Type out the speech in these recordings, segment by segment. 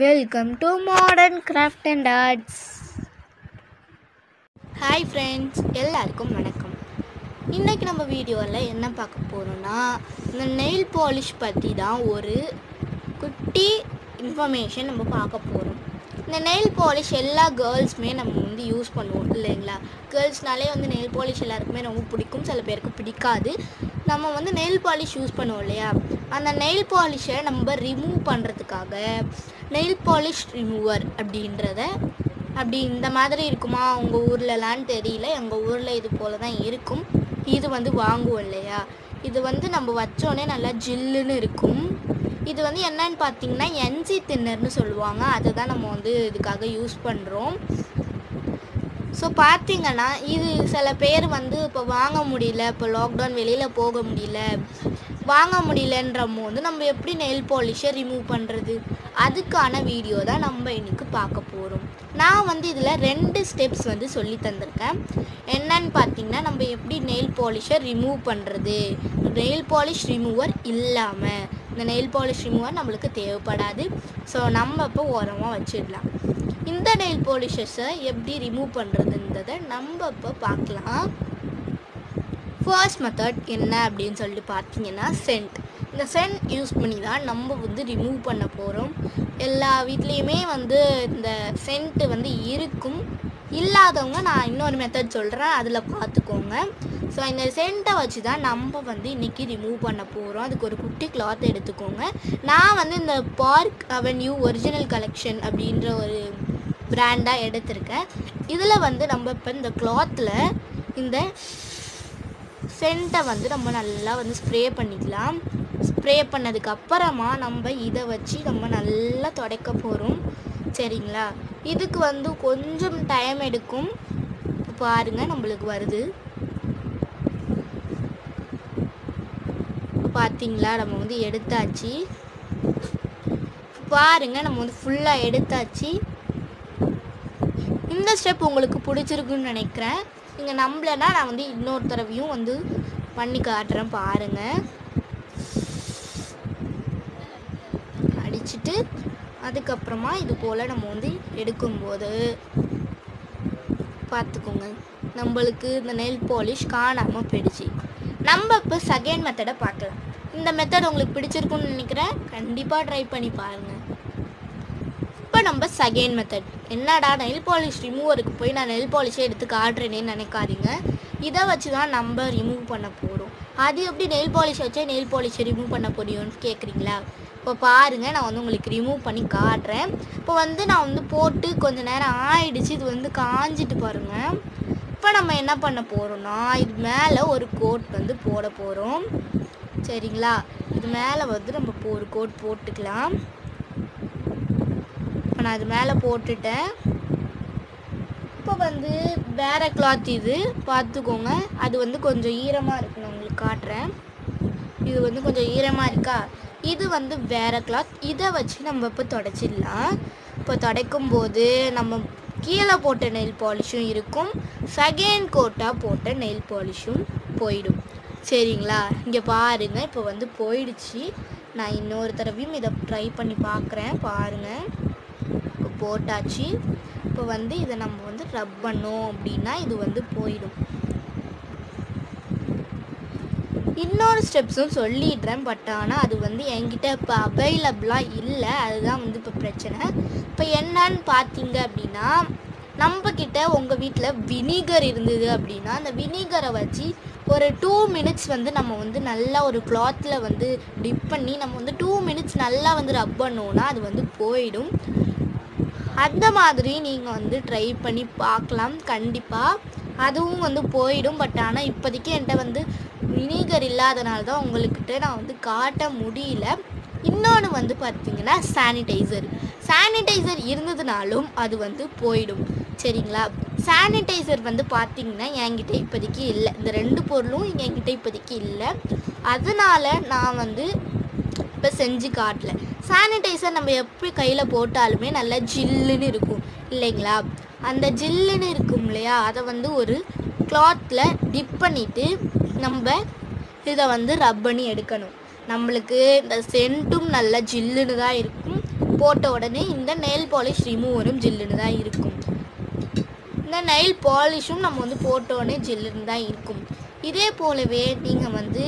Welcome to modern craft and arts hi friends எல்லாருக்கும் வணக்கம். இன்றைக்கி நம்ம வீடியோவில் என்ன பார்க்க போகிறோம்னா இந்த நெயில் பாலிஷ் பற்றி தான் ஒரு குட்டி இன்ஃபர்மேஷன் நம்ம பார்க்க போகிறோம் இந்த நெயில் பாலிஷ் எல்லா கேர்ள்ஸுமே நம்ம வந்து யூஸ் பண்ணுவோம் இல்லைங்களா? கேர்ள்ஸ்னாலே வந்து நெயில் பாலிஷ் எல்லாருக்குமே ரொம்ப பிடிக்கும் சில பேருக்கு பிடிக்காது. நம்ம வந்து நெயில் பாலிஷ் யூஸ் பண்ணுவோம் இல்லையா? அந்த நெயில் பாலிஷை நம்ம ரிமூவ் பண்ணுறதுக்காக நெயில் பாலிஷ் ரிமூவர் அப்படின்றத அப்படி இந்த மாதிரி இருக்குமா? உங்கள் ஊர்லலான்னு தெரியல. எங்கள் ஊரில் இது போல தான் இருக்கும். இது வந்து வாங்குவோம் இல்லையா? இது வந்து நம்ம வச்சோடனே நல்லா ஜில்லுன்னு இருக்கும். இது வந்து என்னன்னு பார்த்தீங்கன்னா என்சி தின்னர்னு சொல்லுவாங்க. அதை தான் நம்ம வந்து இதுக்காக யூஸ் பண்ணுறோம் ஸோ பார்த்தீங்கன்னா இது சில பேர் வந்து இப்போ வாங்க முடியல இப்போ லாக்டவுன் வெளியில் போக முடியல வாங்க முடியலன்ற போது நம்ம எப்படி நெயில் பாலிஷை ரிமூவ் பண்ணுறது அதுக்கான வீடியோ தான் நம்ம இன்றைக்கி பார்க்க போகிறோம் நான் வந்து இதில் ரெண்டு ஸ்டெப்ஸ் வந்து சொல்லி தந்திருக்கேன். என்னன்னு பார்த்தீங்கன்னா நம்ம எப்படி நெயில் பாலிஷை ரிமூவ் பண்ணுறது நெயில் பாலிஷ் ரிமூவர் இல்லாமல் இந்த நெயில் பாலிஷ் ரிமூவர் நம்மளுக்கு தேவைப்படாது. ஸோ நம்ம இப்போ ஓரமாக வச்சிடலாம். இந்த நெயில் பாலிஷஸை எப்படி ரிமூவ் பண்ணுறதுன்றதை நம்ம இப்போ பார்க்கலாம். ஃபர்ஸ்ட் மெத்தட் என்ன அப்படின்னு சொல்லிட்டு பார்த்தீங்கன்னா சென்ட் இந்த சென்ட் யூஸ் பண்ணி தான் நம்ம வந்து ரிமூவ் பண்ண போகிறோம் எல்லா வீட்லேயுமே வந்து இந்த சென்ட்டு வந்து இருக்கும். இல்லாதவங்க நான் இன்னொரு மெத்தட் சொல்கிறேன் அதில் பார்த்துக்கோங்க. ஸோ இந்த சென்ட்டை வச்சு தான் நம்ம வந்து இன்றைக்கி ரிமூவ் பண்ண போகிறோம் அதுக்கு ஒரு குட்டி கிளாத் எடுத்துக்கோங்க. நான் வந்து இந்த பார்க் அவென்யூ ஒரிஜினல் கலெக்ஷன் அப்படின்ற ஒரு பிராண்டாக எடுத்திருக்கேன். இதில் வந்து நம்ம இப்போ இந்த கிளாத்தில் இந்த சென்ட்டை வந்து நம்ம நல்லா வந்து ஸ்ப்ரே பண்ணிக்கலாம். ஸ்ப்ரே பண்ணதுக்கு அப்புறமா நம்ம இதை வச்சு நம்ம நல்லா துடைக்க போகிறோம் சரிங்களா? இதுக்கு வந்து கொஞ்சம் டைம் எடுக்கும். பாருங்கள் நம்மளுக்கு வருது. பார்த்தீங்களா நம்ம வந்து எடுத்தாச்சு. பாருங்கள் நம்ம வந்து ஃபுல்லாக எடுத்தாச்சு. இந்த ஸ்டெப் உங்களுக்கு பிடிச்சிருக்குன்னு நினைக்கிறேன். நீங்கள் நம்பலைன்னா நான் வந்து இன்னொரு தடவையும் வந்து பண்ணி காட்டுறேன் பாருங்க. அடிச்சுட்டு அதுக்கப்புறமா இது போல் நம்ம வந்து எடுக்கும்போது பார்த்துக்கோங்க நம்மளுக்கு இந்த நெல் பாலிஷ் காணாமல் போயிடுச்சு. நம்ம இப்போ செகண்ட் மெத்தடை பார்க்கலாம். இந்த மெத்தட் உங்களுக்கு பிடிச்சிருக்குன்னு நினைக்கிறேன். கண்டிப்பாக ட்ரை பண்ணி பாருங்கள் இப்போ நம்ம செகண்ட் மெத்தட் என்னடா நெல் பாலிஷ் ரிமூவருக்கு போய் நான் நெல் பாலிஷை எடுத்து காட்டுறேனேன்னு நினைக்காதீங்க. இதை வச்சு தான் நம்ம ரிமூவ் பண்ண போகிறோம் அது எப்படி நெல் பாலிஷ் வச்சே நெல் பாலிஷை ரிமூவ் பண்ண முடியும்னு கேட்குறீங்களா இப்போ பாருங்கள் நான் வந்து உங்களுக்கு ரிமூவ் பண்ணி காட்டுறேன். இப்போ வந்து நான் வந்து போட்டு கொஞ்சம் நேரம் ஆயிடுச்சு இது வந்து காஞ்சிட்டு பாருங்கள் இப்போ நம்ம என்ன பண்ண போகிறோம்னா இது மேலே ஒரு கோட் வந்து போட போகிறோம் சரிங்களா? இது மேலே வந்து நம்ம இப்போ ஒரு கோட் போட்டுக்கலாம். நான் அது மேலே போட்டுட்டேன். இப்போ வந்து வேறு கிளாத் இது. பார்த்துக்கோங்க. அது வந்து கொஞ்சம் ஈரமாக இருக்கு. நான் உங்களுக்கு காட்டுறேன். இது வந்து கொஞ்சம் ஈரமாக இருக்கா? இது வந்து வேறு கிளாத் இதை வச்சு நம்ம இப்போ தொடச்சிடலாம். இப்போ துடைக்கும் போது நம்ம கீழே போட்ட நெயில் பாலிஷும் இருக்கும். செகண்ட் கோட்டாக போட்ட நெயில் பாலிஷும் போயிடும். சரிங்களா? இங்கே பாருங்க. இப்போ வந்து போயிடுச்சு. நான் இன்னொரு தடவையும் இதை ட்ரை பண்ணி பார்க்குறேன். பாருங்கள் இப்போ போட்டாச்சு. இப்போ வந்து இதை நம்ம வந்து ரப் பண்ணோம் அப்படின்னா இது வந்து போயிடும். இன்னொரு ஸ்டெப்ஸும் சொல்லிடுறேன். பட் ஆனால் அது வந்து என்கிட்ட இப்போ அவைலபிளாக இல்லை. அதுதான் வந்து இப்போ பிரச்சனை. இப்போ என்னன்னு பார்த்தீங்க அப்படின்னா நம்ம உங்கள் வீட்டில் வினிகர் இருந்தது அப்படின்னா அந்த வினிகரை வச்சு ஒரு டூ மினிட்ஸ் வந்து நம்ம வந்து நல்லா ஒரு கிளாத்தில் வந்து டிப் பண்ணி நம்ம வந்து டூ மினிட்ஸ் நல்லா வந்து ரப் பண்ணோன்னா அது வந்து போயிடும். அந்த மாதிரி நீங்கள் வந்து ட்ரை பண்ணி பார்க்கலாம். கண்டிப்பாக அதுவும் வந்து போயிடும். பட் ஆனால் இப்போதைக்கு என்கிட்ட வந்து வினிகர் இல்லாதனால தான் உங்கள்கிட்ட நான் வந்து காட்ட முடியல. இன்னொன்று வந்து பார்த்தீங்கன்னா சானிடைசர் சானிடைசர் இருந்ததுனாலும் அது வந்து போயிடும். சரிங்களா? சானிடைசர் வந்து பார்த்திங்கன்னா என்கிட்ட இப்போதைக்கு இல்லை. இந்த ரெண்டு பொருளும் என்கிட்ட இப்போதைக்கு இல்லை. அதனால் நான் வந்து இப்போ செஞ்சு காட்டல. சானிடைசர் நம்ம எப்படி கையில் போட்டாலுமே நல்லா ஜில்லுன்னு இருக்கும் இல்லைங்களா? அந்த ஜில்லுன்னு இருக்கும் இல்லையா? அதை வந்து ஒரு கிளாத்தில் டிப் பண்ணிவிட்டு நம்ம இதை வந்து ரப் பண்ணி எடுக்கணும். நம்மளுக்கு இந்த சென்ட்டும் நல்லா ஜில்லுன்னு தான் இருக்கும். போட்ட உடனே இந்த நெயில் பாலிஷ் ரிமூவரும் ஜில்லுன்னு தான் இருக்கும். இந்த நெயில் பாலிஷும் நம்ம வந்து போட்ட உடனே ஜில்லுன்னு தான் இருக்கும். இதே போலவே நீங்கள் வந்து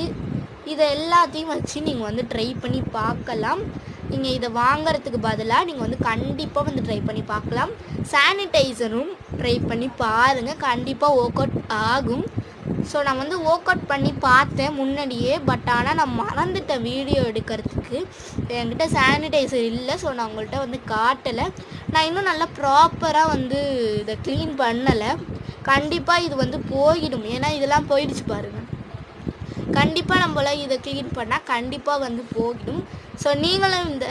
இதை எல்லாத்தையும் வச்சு நீங்கள் வந்து ட்ரை பண்ணி பார்க்கலாம். நீங்கள் இதை வாங்குறதுக்கு பதிலாக நீங்கள் வந்து கண்டிப்பாக வந்து ட்ரை பண்ணி பார்க்கலாம். சானிடைசரும் ட்ரை பண்ணி பாருங்கள் கண்டிப்பாக ஒர்க் அவுட் ஆகும். ஸோ நான் வந்து ஒர்க் அவுட் பண்ணி பார்த்தேன் முன்னாடியே. பட் ஆனால் நான் மறந்துட்டேன் வீடியோ எடுக்கிறதுக்கு. என்கிட்ட சானிடைசர் இல்லை. ஸோ நான் உங்கள்கிட்ட வந்து காட்டலை. நான் இன்னும் நல்லா ப்ராப்பராக வந்து இதை க்ளீன் பண்ணலை. கண்டிப்பாக இது வந்து போயிடும். ஏன்னா இதெல்லாம் போயிடுச்சு பாருங்கள் கண்டிப்பாக நம்மள இதை க்ளீன் பண்ணால் கண்டிப்பாக வந்து போகிடும் ஸோ நீங்களும் இந்த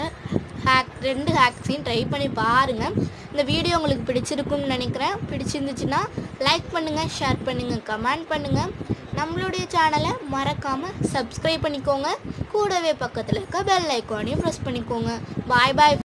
ஹேக் ரெண்டு ஹேக்ஸையும் ட்ரை பண்ணி பாருங்கள் இந்த வீடியோ உங்களுக்கு பிடிச்சிருக்கும்னு நினைக்கிறேன். பிடிச்சிருந்துச்சுன்னா லைக் பண்ணுங்கள் ஷேர் பண்ணுங்கள் கமெண்ட் பண்ணுங்கள் நம்மளுடைய சேனலை மறக்காமல் சப்ஸ்கிரைப் பண்ணிக்கோங்க. கூடவே பக்கத்தில் இருக்க பெல் ஐக்கானையும் ப்ரெஸ் பண்ணிக்கோங்க. பாய் பாய்